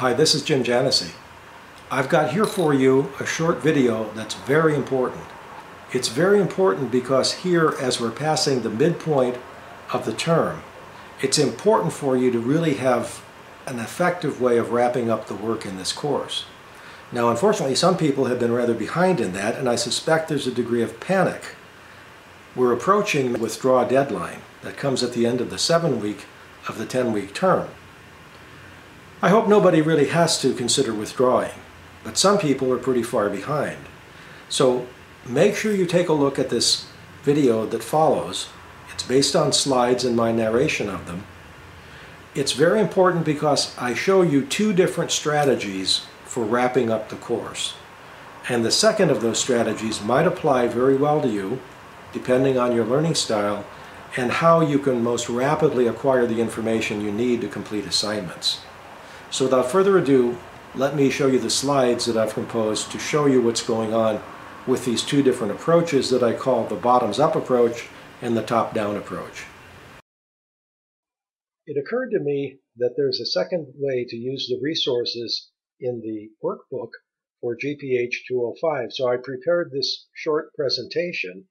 Hi, this is Jim Janossy. I've got here for you a short video that's very important. It's very important because here, as we're passing the midpoint of the term, it's important for you to really have an effective way of wrapping up the work in this course. Now, unfortunately, some people have been rather behind in that, and I suspect there's a degree of panic. We're approaching the withdraw deadline that comes at the end of the seven week of the 10 week term. I hope nobody really has to consider withdrawing, but some people are pretty far behind. So make sure you take a look at this video that follows. It's based on slides and my narration of them. It's very important because I show you two different strategies for wrapping up the course. And the second of those strategies might apply very well to you, depending on your learning style, and how you can most rapidly acquire the information you need to complete assignments. So without further ado, let me show you the slides that I've composed to show you what's going on with these two different approaches that I call the bottoms-up approach and the top-down approach. It occurred to me that there's a second way to use the resources in the workbook for GPH 205. So I prepared this short presentation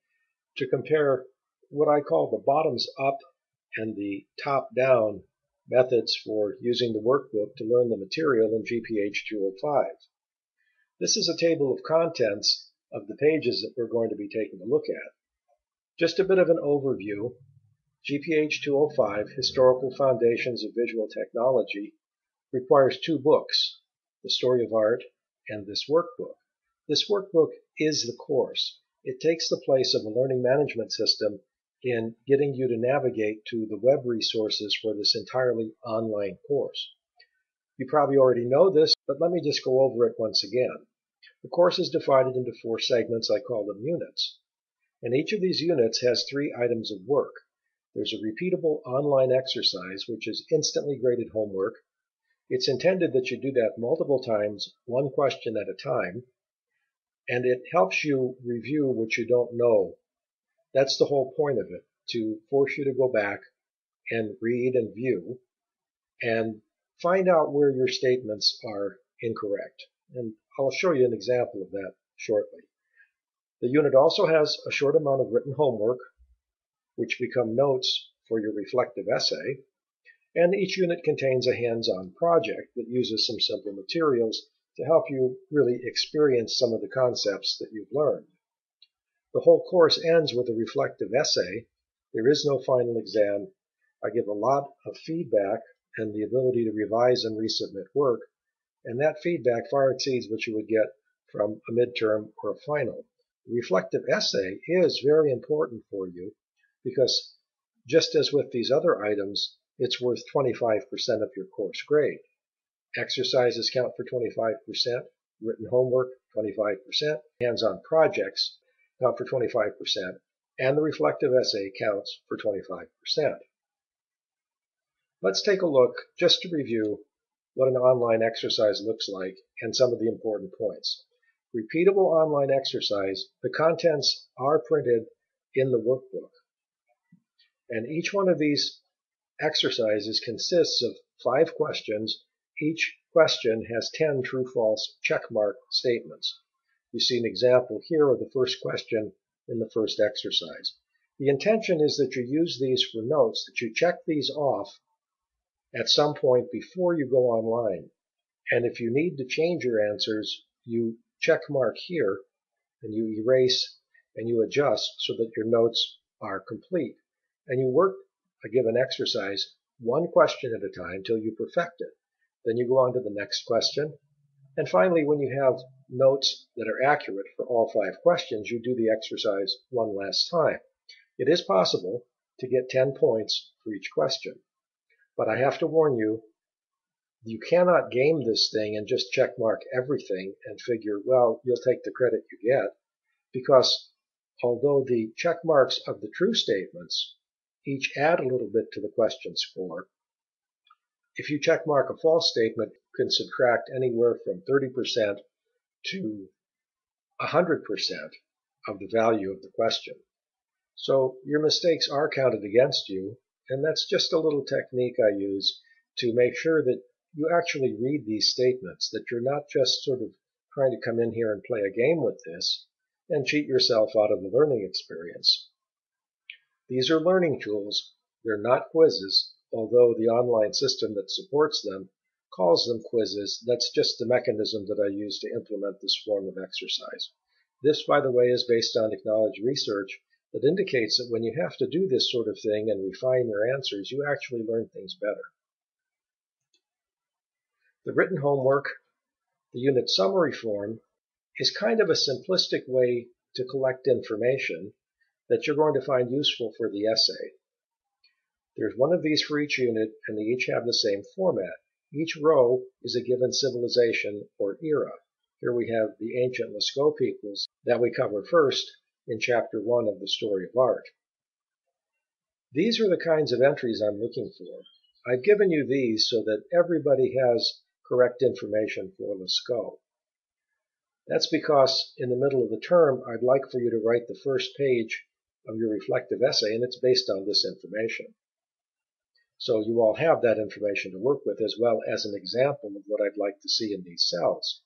to compare what I call the bottoms up and the top down methods for using the workbook to learn the material in GPH 205. This is a table of contents of the pages that we're going to be taking a look at. Just a bit of an overview. GPH 205, Historical Foundations of Visual Technology, requires two books, the Story of Art, and this workbook. This workbook is the course. It takes the place of a learning management system in getting you to navigate to the web resources for this entirely online course. You probably already know this, but let me just go over it once again. The course is divided into four segments, I call them units. And each of these units has three items of work. There's a repeatable online exercise, which is instantly graded homework, it's intended that you do that multiple times, one question at a time, and it helps you review what you don't know. That's the whole point of it, to force you to go back and read and view and find out where your statements are incorrect. And I'll show you an example of that shortly. The unit also has a short amount of written homework, which become notes for your reflective essay, and each unit contains a hands-on project that uses some simple materials to help you really experience some of the concepts that you've learned. The whole course ends with a reflective essay. There is no final exam. I give a lot of feedback and the ability to revise and resubmit work, and that feedback far exceeds what you would get from a midterm or a final. The reflective essay is very important for you because just as with these other items, it's worth 25% of your course grade. Exercises count for 25%, written homework 25%, hands-on projects count for 25%, and the reflective essay counts for 25%. Let's take a look, just to review, what an online exercise looks like and some of the important points. Repeatable online exercise, the contents are printed in the workbook. And each one of these exercises consists of five questions. Each question has 10 true-false checkmark statements. You see an example here of the first question in the first exercise. The intention is that you use these for notes, that you check these off at some point before you go online. And if you need to change your answers, you check mark here and you erase and you adjust so that your notes are complete. And you work a given exercise one question at a time till you perfect it. Then you go on to the next question. And finally, when you have notes that are accurate for all five questions, you do the exercise one last time. It is possible to get 10 points for each question. But I have to warn you, you cannot game this thing and just check mark everything and figure, well, you'll take the credit you get. Because although the check marks of the true statements each add a little bit to the question score. If you check mark a false statement, you can subtract anywhere from 30% to 100% of the value of the question. So your mistakes are counted against you, and that's just a little technique I use to make sure that you actually read these statements, that you're not just sort of trying to come in here and play a game with this and cheat yourself out of the learning experience. These are learning tools. They're not quizzes, although the online system that supports them calls them quizzes. That's just the mechanism that I use to implement this form of exercise. This, by the way, is based on acknowledged research that indicates that when you have to do this sort of thing and refine your answers, you actually learn things better. The written homework, the unit summary form, is kind of a simplistic way to collect information that you're going to find useful for the essay. There's one of these for each unit, and they each have the same format. Each row is a given civilization or era. Here we have the ancient Lascaux peoples that we cover first in chapter 1 of the Story of Art. These are the kinds of entries I'm looking for. I've given you these so that everybody has correct information for Lascaux. That's because in the middle of the term, I'd like for you to write the first page of your reflective essay, and it's based on this information. So you all have that information to work with as well as an example of what I'd like to see in these cells.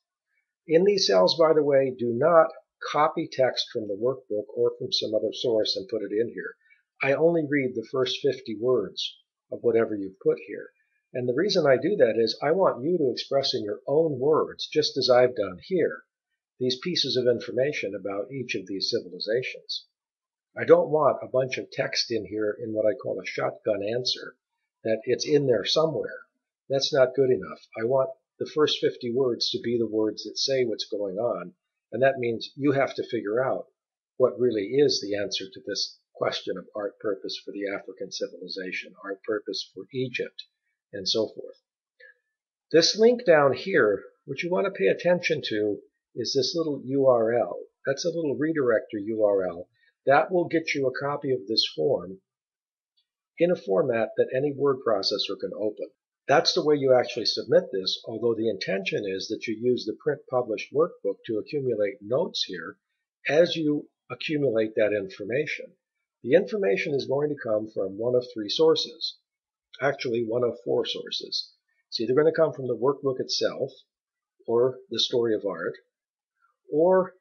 In these cells, by the way, do not copy text from the workbook or from some other source and put it in here. I only read the first 50 words of whatever you've put here. And the reason I do that is I want you to express in your own words, just as I've done here, these pieces of information about each of these civilizations. I don't want a bunch of text in here in what I call a shotgun answer, that it's in there somewhere. That's not good enough. I want the first 50 words to be the words that say what's going on, and that means you have to figure out what really is the answer to this question of art purpose for the African civilization, art purpose for Egypt, and so forth. This link down here, what you want to pay attention to is this little URL. That's a little redirector URL. That will get you a copy of this form in a format that any word processor can open. That's the way you actually submit this, although the intention is that you use the print published workbook to accumulate notes here as you accumulate that information. The information is going to come from one of three sources actually one of four sources. It's either going to come from the workbook itself, or the story of art, or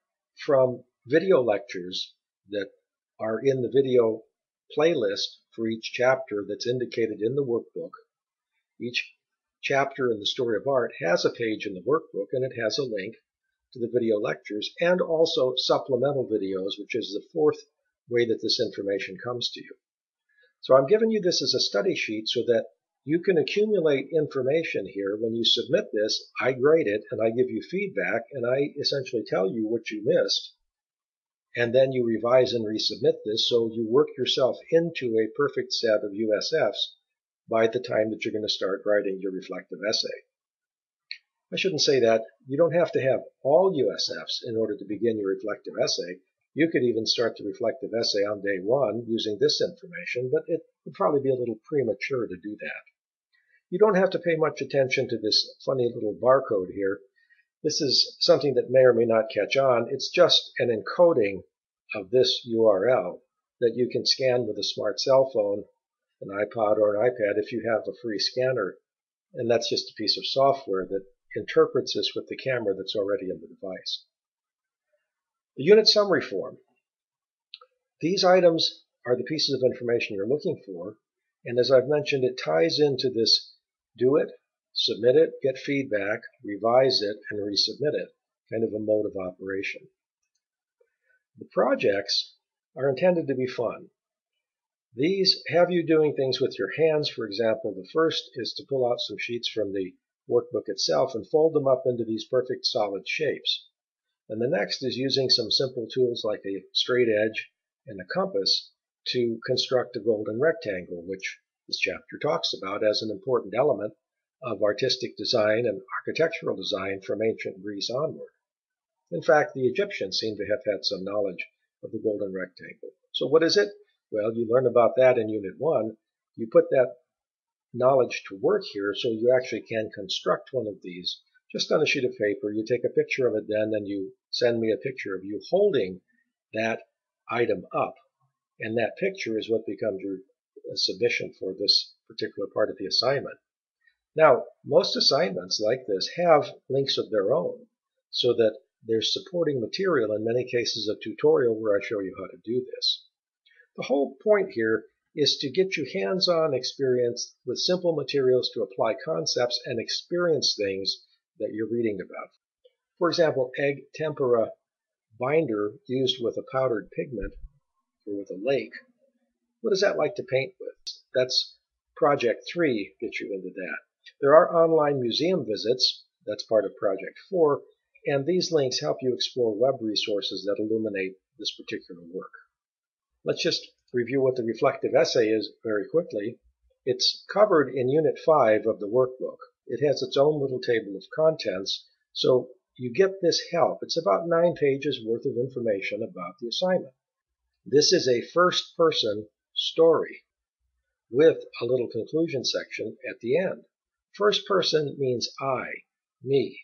from video lectures that are in the video playlist for each chapter that's indicated in the workbook. Each chapter in the story of art has a page in the workbook and it has a link to the video lectures and also supplemental videos, which is the fourth way that this information comes to you. So I'm giving you this as a study sheet so that you can accumulate information here. When you submit this, I grade it and I give you feedback and I essentially tell you what you missed. And then you revise and resubmit this so you work yourself into a perfect set of USFs by the time that you're going to start writing your reflective essay. I shouldn't say that. You don't have to have all USFs in order to begin your reflective essay. You could even start the reflective essay on day one using this information, but it would probably be a little premature to do that. You don't have to pay much attention to this funny little barcode here. This is something that may or may not catch on. It's just an encoding of this URL that you can scan with a smart cell phone, an iPod or an iPad if you have a free scanner. And that's just a piece of software that interprets this with the camera that's already in the device. The unit summary form. These items are the pieces of information you're looking for, and as I've mentioned, it ties into this do it, submit it, get feedback, revise it, and resubmit it, kind of a mode of operation. The projects are intended to be fun. These have you doing things with your hands. For example, the first is to pull out some sheets from the workbook itself and fold them up into these perfect solid shapes. And the next is using some simple tools like a straight edge and a compass to construct a golden rectangle, which this chapter talks about as an important element of artistic design and architectural design from ancient Greece onward. In fact, the Egyptians seem to have had some knowledge of the golden rectangle. So what is it? Well, you learn about that in Unit 1. You put that knowledge to work here so you actually can construct one of these just on a sheet of paper. You take a picture of it then, and you send me a picture of you holding that item up. And that picture is what becomes your submission for this particular part of the assignment. Now, most assignments like this have links of their own, so that there's supporting material in many cases a tutorial where I show you how to do this. The whole point here is to get you hands-on experience with simple materials to apply concepts and experience things that you're reading about. For example, egg tempera binder used with a powdered pigment or with a lake. What is that like to paint with? That's project three gets you into that. There are online museum visits, that's part of project four, and these links help you explore web resources that illuminate this particular work. Let's just review what the reflective essay is very quickly. It's covered in Unit 5 of the workbook. It has its own little table of contents, so you get this help. It's about nine pages worth of information about the assignment. This is a first-person story with a little conclusion section at the end. First person means I, me.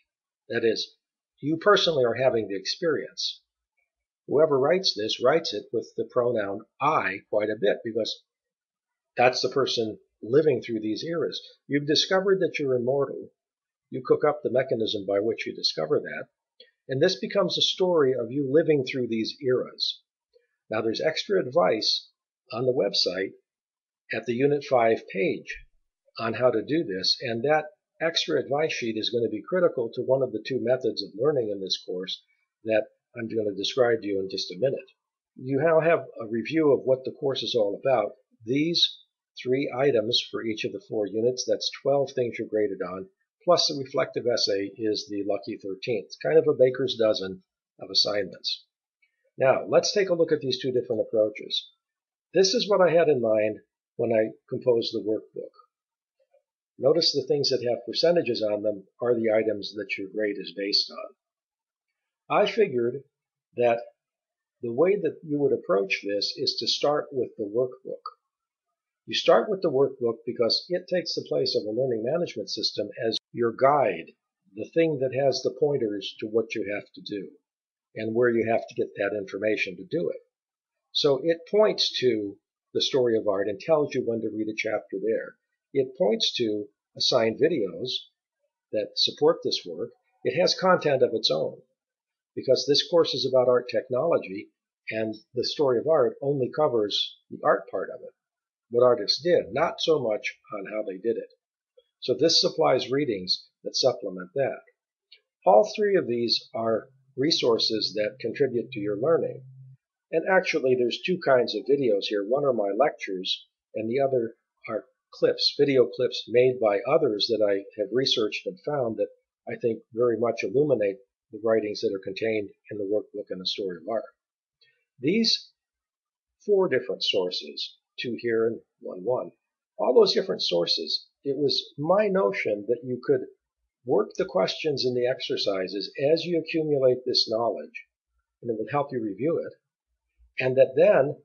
That is, you personally are having the experience. Whoever writes this writes it with the pronoun I quite a bit because that's the person living through these eras. You've discovered that you're immortal. You cook up the mechanism by which you discover that. And this becomes a story of you living through these eras. Now there's extra advice on the website at the Unit 5 page on how to do this, and that extra advice sheet is going to be critical to one of the two methods of learning in this course that I'm going to describe to you in just a minute. You now have a review of what the course is all about. These three items for each of the four units, that's 12 things you're graded on, plus the reflective essay is the lucky 13th. It's kind of a baker's dozen of assignments. Now, let's take a look at these two different approaches. This is what I had in mind when I composed the workbook. Notice the things that have percentages on them are the items that your grade is based on. I figured that the way that you would approach this is to start with the workbook. You start with the workbook because it takes the place of a learning management system as your guide, the thing that has the pointers to what you have to do and where you have to get that information to do it. So it points to the story of art and tells you when to read a chapter there. It points to assigned videos that support this work. It has content of its own because this course is about art technology and the story of art only covers the art part of it, what artists did, not so much on how they did it. So this supplies readings that supplement that. All three of these are resources that contribute to your learning. And actually, there's two kinds of videos here. One are my lectures, and the other are clips, video clips made by others that I have researched and found that I think very much illuminate the writings that are contained in the workbook and the story of art. These four different sources, two here and one one, all those different sources, it was my notion that you could work the questions in the exercises as you accumulate this knowledge, and it will help you review it, and that then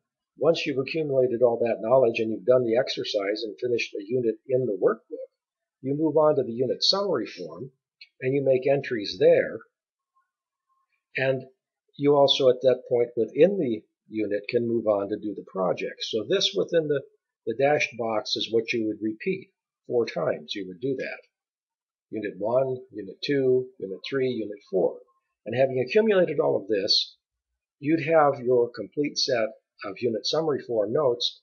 once you've accumulated all that knowledge and you've done the exercise and finished a unit in the workbook, you move on to the unit summary form and you make entries there. And you also at that point within the unit can move on to do the project. So this within the, the dashed box is what you would repeat four times. You would do that. Unit 1, Unit 2, Unit 3, Unit 4. And having accumulated all of this, you'd have your complete set of unit summary form notes,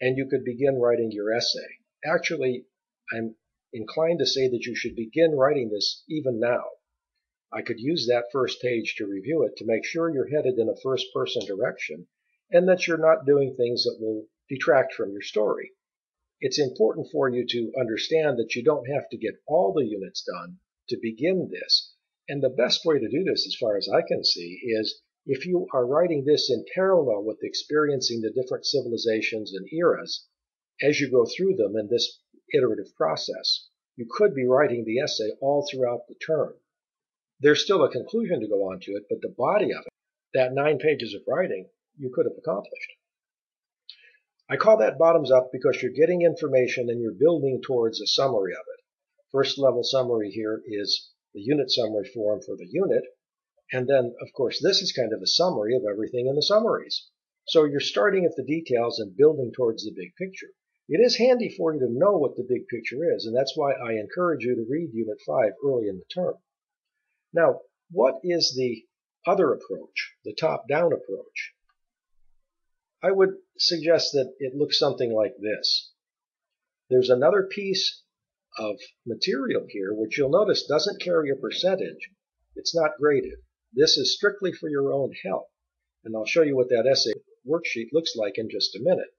and you could begin writing your essay. Actually, I'm inclined to say that you should begin writing this even now. I could use that first page to review it to make sure you're headed in a first person direction and that you're not doing things that will detract from your story. It's important for you to understand that you don't have to get all the units done to begin this. And the best way to do this, as far as I can see, is if you are writing this in parallel with experiencing the different civilizations and eras as you go through them in this iterative process, you could be writing the essay all throughout the term. There's still a conclusion to go on to it, but the body of it, that nine pages of writing, you could have accomplished. I call that bottoms up because you're getting information and you're building towards a summary of it. First level summary here is the unit summary form for the unit, and then, of course, this is kind of a summary of everything in the summaries. So you're starting at the details and building towards the big picture. It is handy for you to know what the big picture is, and that's why I encourage you to read Unit 5 early in the term. Now, what is the other approach, the top-down approach? I would suggest that it looks something like this. There's another piece of material here, which you'll notice doesn't carry a percentage. It's not graded. This is strictly for your own help. And I'll show you what that essay worksheet looks like in just a minute.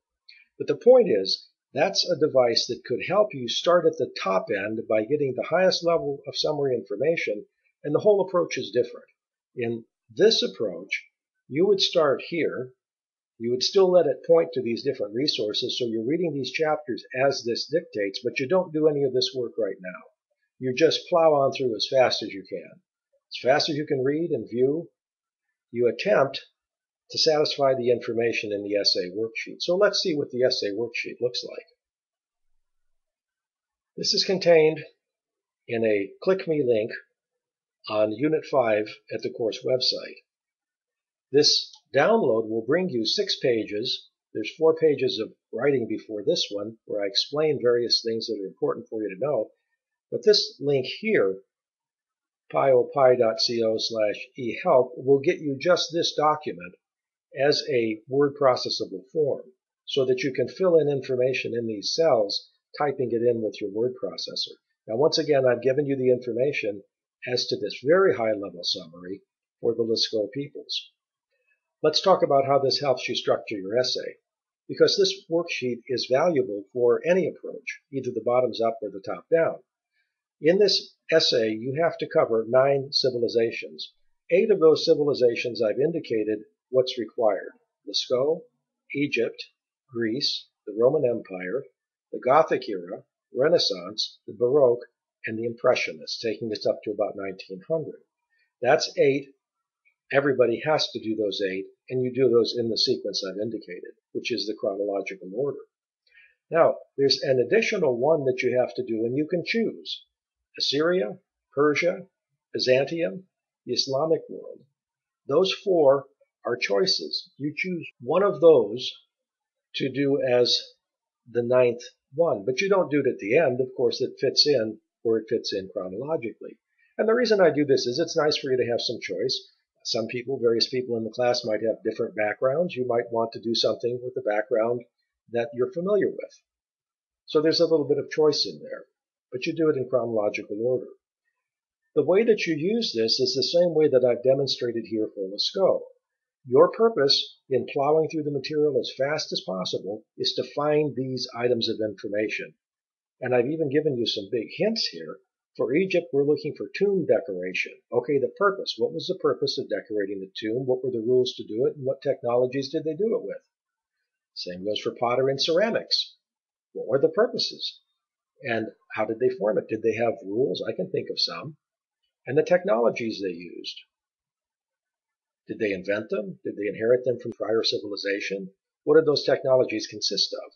But the point is, that's a device that could help you start at the top end by getting the highest level of summary information, and the whole approach is different. In this approach, you would start here. You would still let it point to these different resources, so you're reading these chapters as this dictates, but you don't do any of this work right now. You just plow on through as fast as you can. As fast as you can read and view, you attempt to satisfy the information in the essay worksheet. So let's see what the essay worksheet looks like. This is contained in a click me link on Unit 5 at the course website. This download will bring you six pages. There's four pages of writing before this one where I explain various things that are important for you to know. But this link here, piopi.co slash ehelp, will get you just this document as a word processable form so that you can fill in information in these cells, typing it in with your word processor. Now, once again, I've given you the information as to this very high level summary for the Lascaux peoples. Let's talk about how this helps you structure your essay, because this worksheet is valuable for any approach, either the bottoms up or the top down. In this essay, you have to cover nine civilizations. Eight of those civilizations I've indicated what's required. Lascaux, Egypt, Greece, the Roman Empire, the Gothic era, Renaissance, the Baroque, and the Impressionists, taking us up to about 1900. That's eight. Everybody has to do those eight, and you do those in the sequence I've indicated, which is the chronological order. Now, there's an additional one that you have to do, and you can choose Assyria, Persia, Byzantium, the Islamic world. Those four are choices. You choose one of those to do as the ninth one, but you don't do it at the end. Of course, it fits in where it fits in chronologically. And the reason I do this is it's nice for you to have some choice. Some people, various people in the class might have different backgrounds. You might want to do something with the background that you're familiar with. So there's a little bit of choice in there, but you do it in chronological order. The way that you use this is the same way that I've demonstrated here for Lascaux. Your purpose in plowing through the material as fast as possible is to find these items of information. And I've even given you some big hints here. For Egypt, we're looking for tomb decoration. Okay, the purpose. What was the purpose of decorating the tomb? What were the rules to do it? And what technologies did they do it with? Same goes for pottery and ceramics. What were the purposes? And how did they form it? Did they have rules? I can think of some. And the technologies they used. Did they invent them? Did they inherit them from prior civilization? What did those technologies consist of?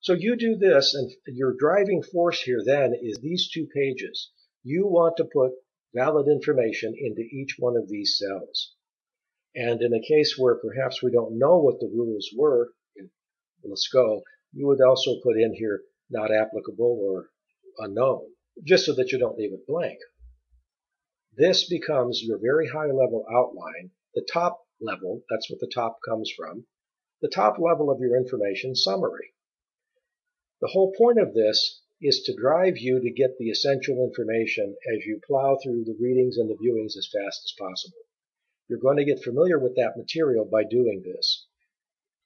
So you do this, and your driving force here then is these two pages. You want to put valid information into each one of these cells. And in a case where perhaps we don't know what the rules were in Lascaux, you would also put in here not applicable or unknown, just so that you don't leave it blank. This becomes your very high level outline the top level, that's what the top comes from, the top level of your information summary. The whole point of this is to drive you to get the essential information as you plow through the readings and the viewings as fast as possible. You're going to get familiar with that material by doing this.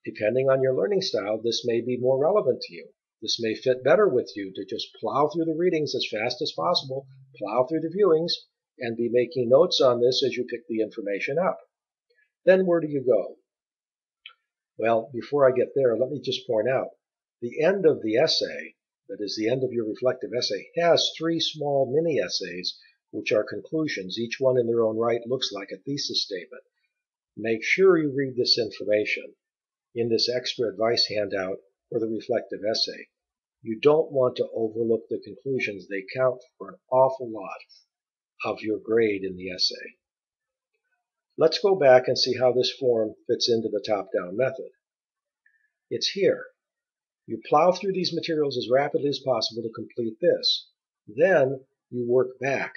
Depending on your learning style, this may be more relevant to you. This may fit better with you to just plow through the readings as fast as possible, plow through the viewings, and be making notes on this as you pick the information up. Then where do you go? Well, before I get there, let me just point out the end of the essay, that is the end of your reflective essay, has three small mini essays which are conclusions. Each one in their own right looks like a thesis statement. Make sure you read this information in this extra advice handout for the reflective essay. You don't want to overlook the conclusions. They count for an awful lot of your grade in the essay. Let's go back and see how this form fits into the top-down method. It's here. You plow through these materials as rapidly as possible to complete this. Then you work back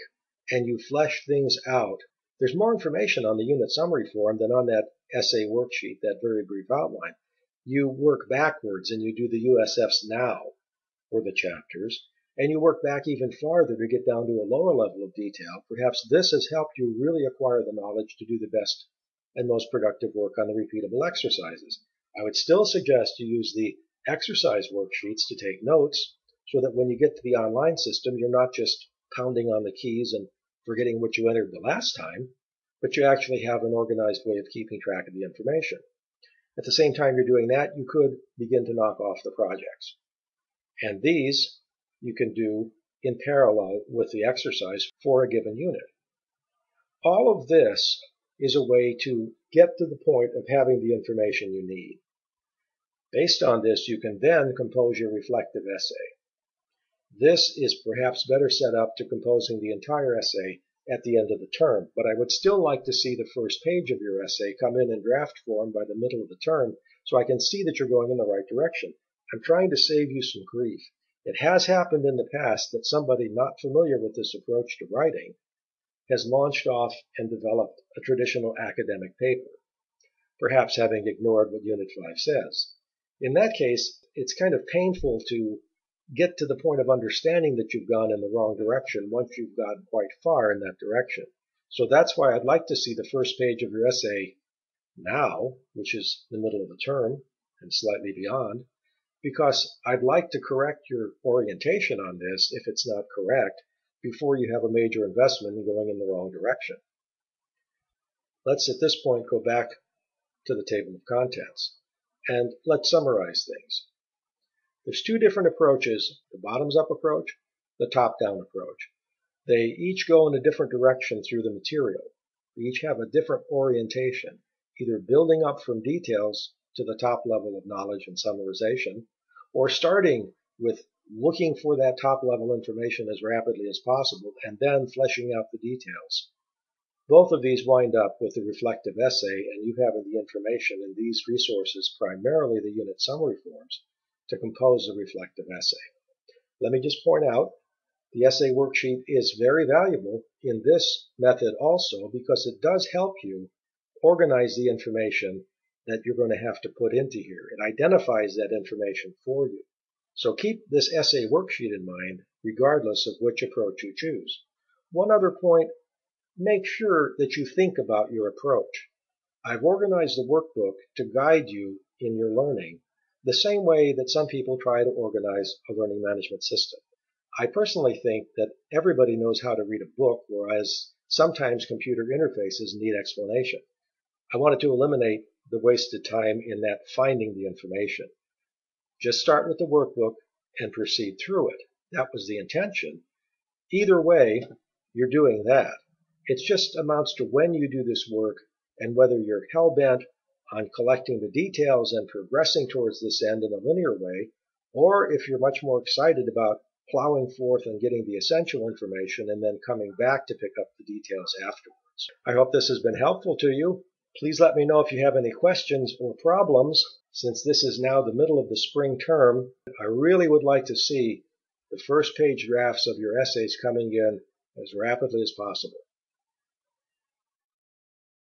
and you flesh things out. There's more information on the unit summary form than on that essay worksheet, that very brief outline. You work backwards and you do the USFs now for the chapters, and you work back even farther to get down to a lower level of detail. Perhaps this has helped you really acquire the knowledge to do the best and most productive work on the repeatable exercises. I would still suggest you use the exercise worksheets to take notes so that when you get to the online system, you're not just pounding on the keys and forgetting what you entered the last time, but you actually have an organized way of keeping track of the information. At the same time you're doing that, you could begin to knock off the projects. And these you can do in parallel with the exercise for a given unit. All of this is a way to get to the point of having the information you need. Based on this, you can then compose your reflective essay. This is perhaps better set up to composing the entire essay at the end of the term, but I would still like to see the first page of your essay come in in draft form by the middle of the term so I can see that you're going in the right direction. I'm trying to save you some grief. It has happened in the past that somebody not familiar with this approach to writing has launched off and developed a traditional academic paper, perhaps having ignored what Unit 5 says. In that case, it's kind of painful to get to the point of understanding that you've gone in the wrong direction once you've gone quite far in that direction. So that's why I'd like to see the first page of your essay now, which is the middle of the term and slightly beyond, because I'd like to correct your orientation on this if it's not correct before you have a major investment going in the wrong direction. Let's at this point go back to the table of contents and let's summarize things. There's two different approaches, the bottoms-up approach, the top-down approach. They each go in a different direction through the material. They each have a different orientation, either building up from details to the top level of knowledge and summarization, or starting with looking for that top level information as rapidly as possible and then fleshing out the details. Both of these wind up with the reflective essay and you having the information in these resources, primarily the unit summary forms, to compose a reflective essay. Let me just point out the essay worksheet is very valuable in this method also because it does help you organize the information that you're going to have to put into here. It identifies that information for you. So keep this essay worksheet in mind regardless of which approach you choose. One other point, make sure that you think about your approach. I've organized the workbook to guide you in your learning the same way that some people try to organize a learning management system. I personally think that everybody knows how to read a book, whereas sometimes computer interfaces need explanation. I wanted to eliminate the wasted time in that finding the information. Just start with the workbook and proceed through it. That was the intention. Either way, you're doing that. It just amounts to when you do this work and whether you're hell-bent on collecting the details and progressing towards this end in a linear way, or if you're much more excited about plowing forth and getting the essential information and then coming back to pick up the details afterwards. I hope this has been helpful to you. Please let me know if you have any questions or problems. Since this is now the middle of the spring term, I really would like to see the first page drafts of your essays coming in as rapidly as possible.